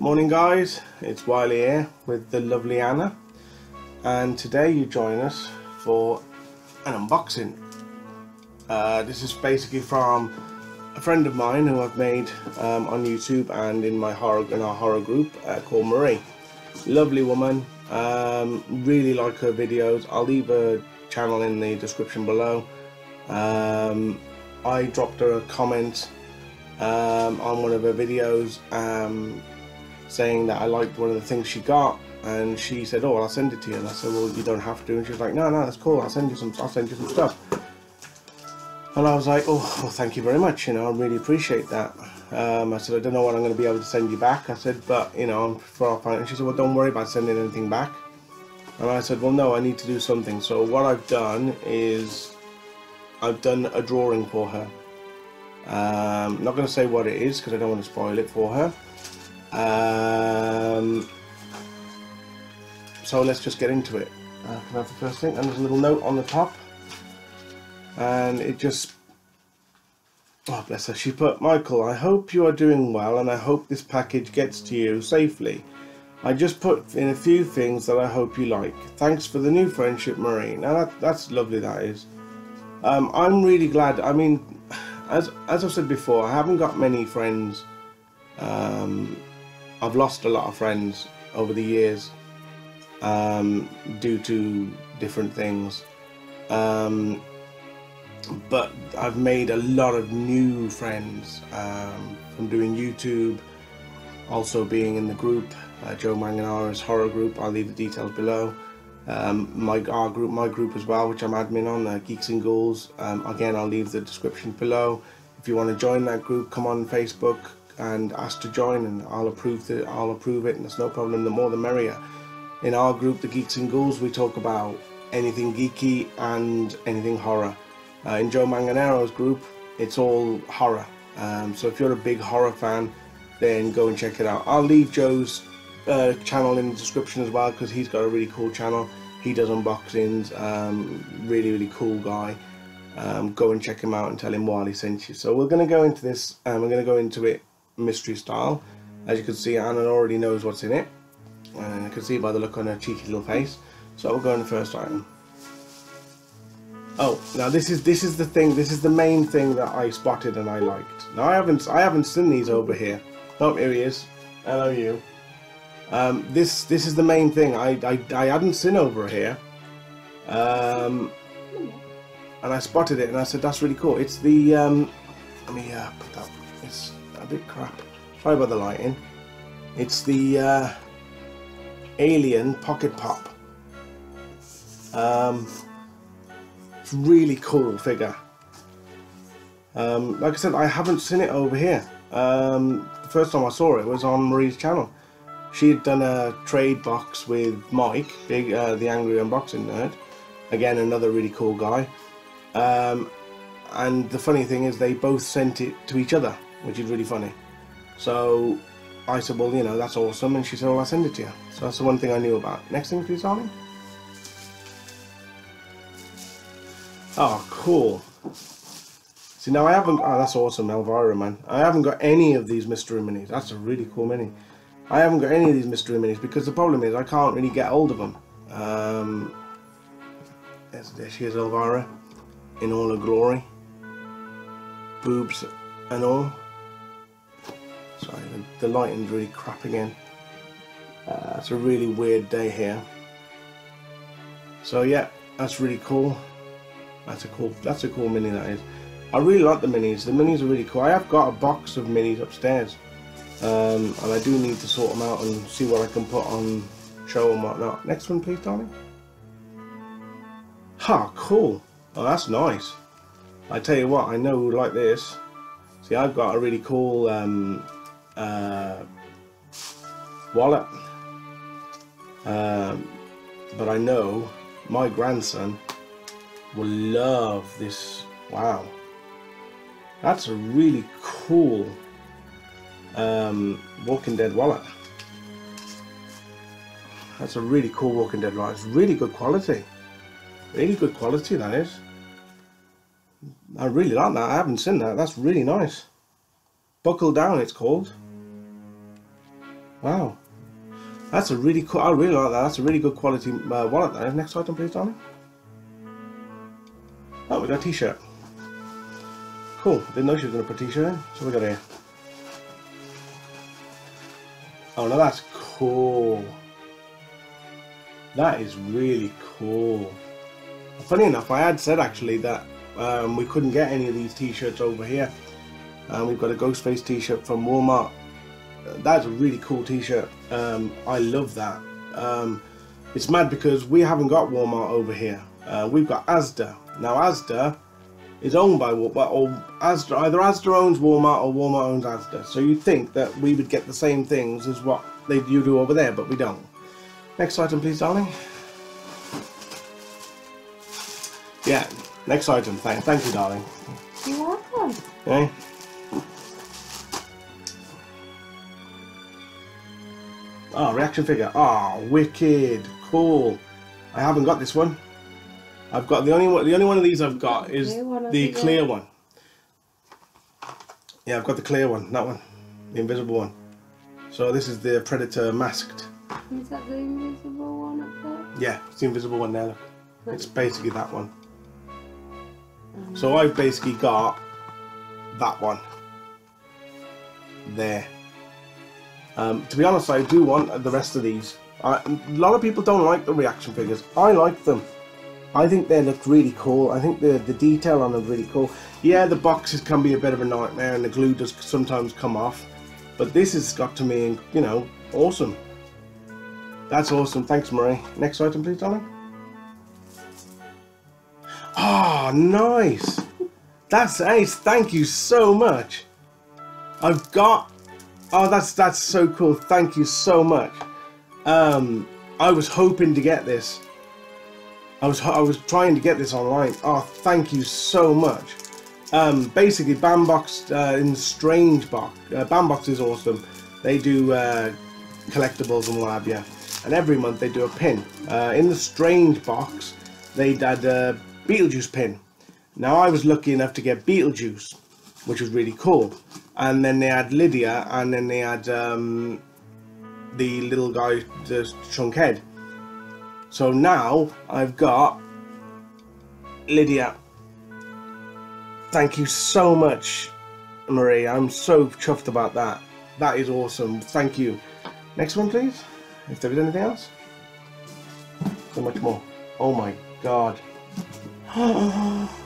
Morning guys, it's Wiley here with the lovely Anna and today you join us for an unboxing. Uh, this is basically from a friend of mine who I've made um, on YouTube and in my horror in our horror group uh, called Marie. Lovely woman, um, really like her videos. I'll leave her channel in the description below. Um, I dropped her a comment um, on one of her videos um, saying that I liked one of the things she got and she said oh I'll send it to you. And I said well you don't have to. And she was like no no that's cool. I'll send you some I'll send you some stuff. And I was like oh well, thank you very much. You know I really appreciate that. Um, I said I don't know what I'm going to be able to send you back. I said but you know I'm for our fine and she said well don't worry about sending anything back. And I said well no I need to do something. So what I've done is I've done a drawing for her. Um, not going to say what it is because I don't want to spoil it for her um, so let's just get into it. Uh, can I have the first thing? And there's a little note on the top. And it just... Oh, bless her. She put, Michael, I hope you are doing well and I hope this package gets to you safely. I just put in a few things that I hope you like. Thanks for the new friendship, Marie. Now that, that's lovely, that is. Um, I'm really glad. I mean, as as I've said before, I haven't got many friends. Um, I've lost a lot of friends over the years um, due to different things. Um, but I've made a lot of new friends um, from doing YouTube, also being in the group, uh, Joe Manganara's horror group. I'll leave the details below. Um, my our group, my group as well, which I'm admin on, uh, Geeks and Ghouls. Um, again, I'll leave the description below. If you want to join that group, come on Facebook and ask to join, and I'll approve it. I'll approve it, and there's no problem. The more, the merrier. In our group, the Geeks and Ghouls, we talk about anything geeky and anything horror. Uh, in Joe Manganaro's group, it's all horror. Um, so if you're a big horror fan, then go and check it out. I'll leave Joe's uh, channel in the description as well because he's got a really cool channel. He does unboxings, um, really, really cool guy. Um, go and check him out and tell him he sent you. So we're going to go into this, um, we're going to go into it mystery style. As you can see, Anna already knows what's in it. And you can see by the look on her cheeky little face. So we'll go in the first item. Oh, now this is this is the thing. This is the main thing that I spotted and I liked. Now I haven't I haven't seen these over here. Oh, here he is. Hello, you. Um, this this is the main thing. I I, I hadn't seen over here. Um, and I spotted it and I said that's really cool. It's the um, let me uh, put that. It's a bit crap. Sorry about the lighting. It's the uh, Alien Pocket Pop. Um, it's really cool figure. Um, like I said, I haven't seen it over here. Um, the first time I saw it was on Marie's channel. She had done a trade box with Mike, big uh, the Angry Unboxing Nerd. Again, another really cool guy. Um, and the funny thing is, they both sent it to each other, which is really funny. So I said, well, you know, that's awesome. And she said, well, I'll send it to you. So that's the one thing I knew about. Next thing, please, darling. Oh, cool. See, now I haven't... Oh, that's awesome, Elvira, man. I haven't got any of these mystery minis. That's a really cool mini. I haven't got any of these mystery minis because the problem is I can't really get hold of them. Um, there she is, Elvira, in all her glory. Boobs and all. Sorry, the, the lighting's really crap again. Uh, it's a really weird day here. So yeah, that's really cool. That's a cool. That's a cool mini. That is. I really like the minis. The minis are really cool. I have got a box of minis upstairs, um, and I do need to sort them out and see what I can put on show and whatnot. Next one, please, darling. Ha, cool. Oh, that's nice. I tell you what, I know like this. See, I've got a really cool um, uh, wallet. Um, but I know my grandson will love this. Wow. That's a really cool um, Walking Dead wallet. That's a really cool Walking Dead wallet. It's really good quality. Really good quality, that is. I really like that. I haven't seen that. That's really nice. Buckle Down, it's called. Wow. That's a really cool, I really like that. That's a really good quality uh, wallet there. Next item, please, darling. Oh, we got a t-shirt. Cool. Didn't know she was going to put a t-shirt in. So we got here. Oh, no, that's cool. That is really cool. Funny enough, I had said actually that um, we couldn't get any of these t-shirts over here. Um, we've got a Ghostface t-shirt from Walmart. That's a really cool t-shirt. Um, I love that. Um, it's mad because we haven't got Walmart over here. Uh, we've got Asda. Now Asda is owned by Walmart, or Asda, either Asda owns Walmart or Walmart owns Asda. So you'd think that we would get the same things as what they you do over there, but we don't. Next item, please, darling. Yeah, next item. Thank, thank you, darling. You're welcome. Okay. Oh, reaction figure. Oh, wicked, cool. I haven't got this one. I've got the only one. The only one of these I've got is the clear one. Yeah, I've got the clear one. That one, the invisible one. So this is the Predator masked. Is that the invisible one up there? Yeah, it's the invisible one there. It's basically that one. Um, so I've basically got that one there. Um, to be honest, I do want the rest of these. I, a lot of people don't like the reaction figures. I like them. I think they look really cool. I think the the detail on them really cool. Yeah, the boxes can be a bit of a nightmare, and the glue does sometimes come off. But this has got to me, you know, awesome. That's awesome. Thanks, Marie. Next item, please, darling. Oh, nice. That's ace. Thank you so much. I've got. Oh, that's that's so cool. Thank you so much. Um, I was hoping to get this. I was I was trying to get this online. Oh, thank you so much. Um, basically, Bambox uh, in Strange Box. Uh, Bambox is awesome. They do uh, collectibles and what have you. And every month they do a pin. Uh, in the Strange Box, they had a Beetlejuice pin. Now I was lucky enough to get Beetlejuice, which was really cool. And then they had Lydia, and then they had um, the little guy, the chunk head. So now I've got Lydia. Thank you so much, Marie. I'm so chuffed about that. That is awesome. Thank you. Next one, please. If there is anything else. So much more. Oh my god.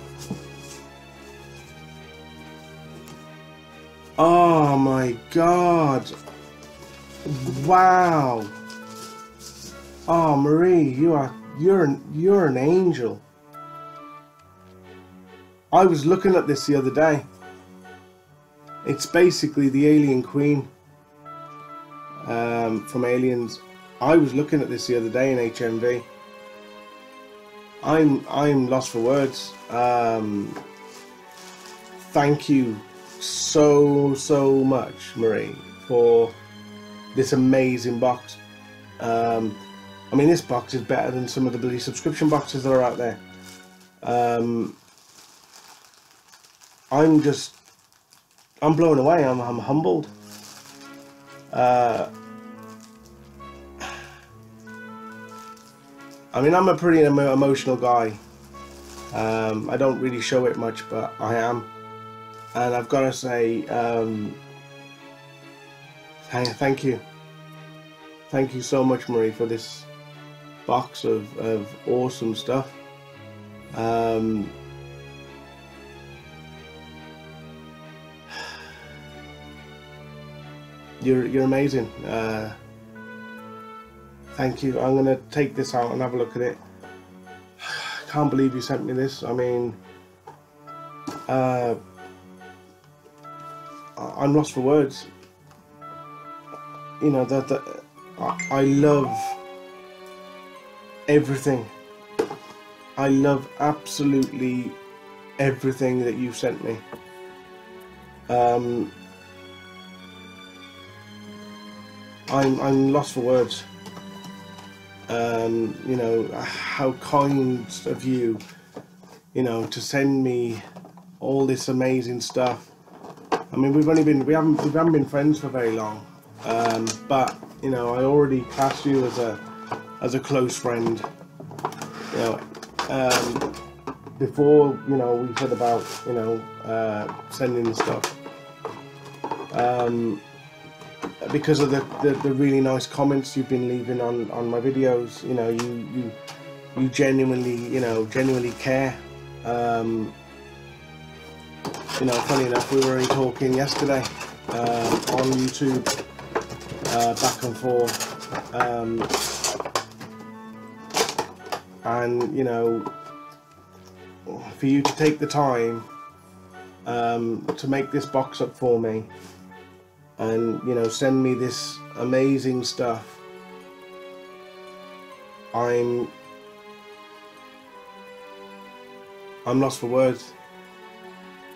Oh my god. Wow. Oh Marie, you are you're an, you're an angel. I was looking at this the other day. It's basically the alien queen um, from Aliens. I was looking at this the other day in HMV. I'm I'm lost for words. Um, thank you so so much, Marie, for this amazing box. Um, I mean, this box is better than some of the bloody subscription boxes that are out there. Um, I'm just, I'm blown away. I'm, I'm humbled. Uh, I mean, I'm a pretty emo- emotional guy. Um, I don't really show it much, but I am. And I've got to say, um, thank, you. Thank you so much, Marie, for this box of, of awesome stuff. Um, you're, you're amazing. Uh, thank you. I'm to take this out and have a look at it. I can't believe you sent me this. I mean, uh, I- I'm lost for words. You know that, that I, I love everything. I love absolutely everything that you've sent me. Um, I'm I'm lost for words. Um, you know how kind of you, you know, to send me all this amazing stuff. I mean, we've only been we haven't we haven't been friends for very long, um, but you know, I already class you as a as a close friend. You know, um, before you know we said about you know uh, sending stuff. Um, because of the, the, the really nice comments you've been leaving on, on my videos, you know, you, you you genuinely, you know, genuinely care. Um, you know, funny enough, we were only talking yesterday uh, on YouTube, uh, back and forth, um, and you know, for you to take the time um, to make this box up for me, and you know, send me this amazing stuff. I'm I'm lost for words.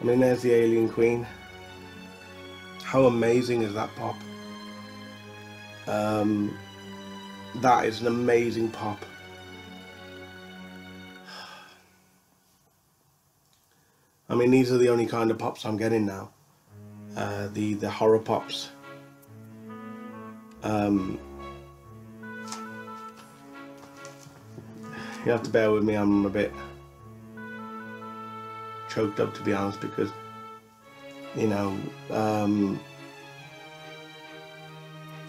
I mean, there's the Alien Queen. How amazing is that pop? Um, that is an amazing pop. I mean, these are the only kind of pops I'm getting now. Uh, the the horror pops. Um, you have to bear with me. I'm a bit choked up to be honest because you know um,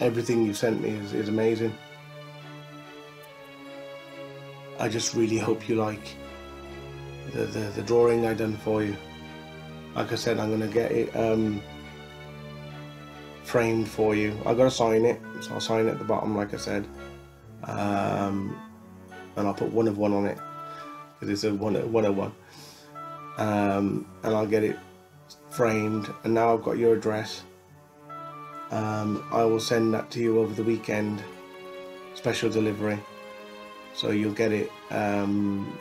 everything you've sent me is, is amazing. I just really hope you like the, the, the drawing I done for you. Like I said I'm gonna get it um, framed for you. I've gotta sign it so I'll sign it at the bottom like I said. Um, and I'll put one of one on it because it's a one, one of one um, and I'll get it framed. And now I've got your address. Um, I will send that to you over the weekend. Special delivery. So you'll get it um,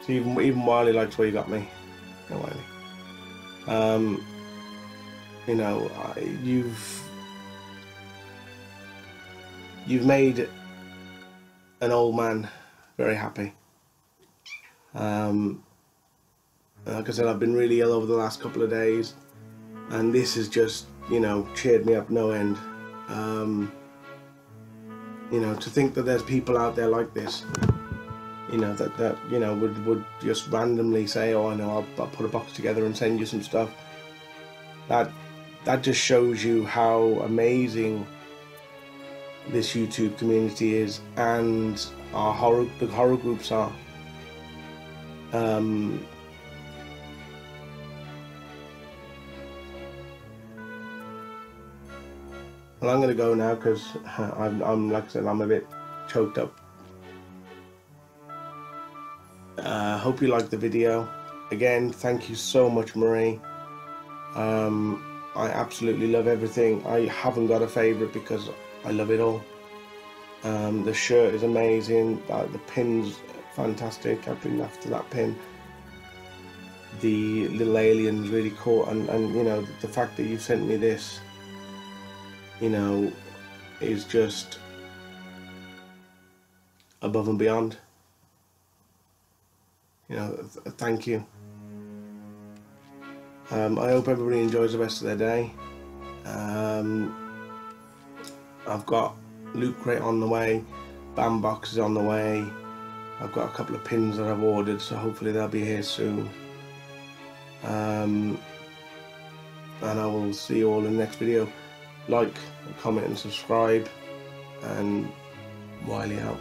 so even, even Wiley likes where you got me. No Wiley um, you know I, you've you've made an old man very happy um, like I said, I've been really ill over the last couple of days, and this has just, you know, cheered me up no end. Um, you know, to think that there's people out there like this, you know, that, that you know, would, would just randomly say, oh, I know, I'll, I'll put a box together and send you some stuff. That, that just shows you how amazing this YouTube community is and our horror, the horror groups are. Um, well, I'm gonna go now because I'm, I'm, like I said, I'm a bit choked up. Uh, hope you liked the video. Again, thank you so much, Marie. Um, I absolutely love everything. I haven't got a favourite because I love it all. Um, the shirt is amazing. Uh, the pins fantastic. I've been after that pin. The little alien's really cool, and, and you know, the fact that you sent me this, you know, is just above and beyond. You know, th thank you. Um, I hope everybody enjoys the rest of their day. Um, I've got Loot Crate on the way, Bam Box is on the way. I've got a couple of pins that I've ordered, so hopefully they'll be here soon. Um, and I will see you all in the next video. Like, comment and subscribe, and Wiley out.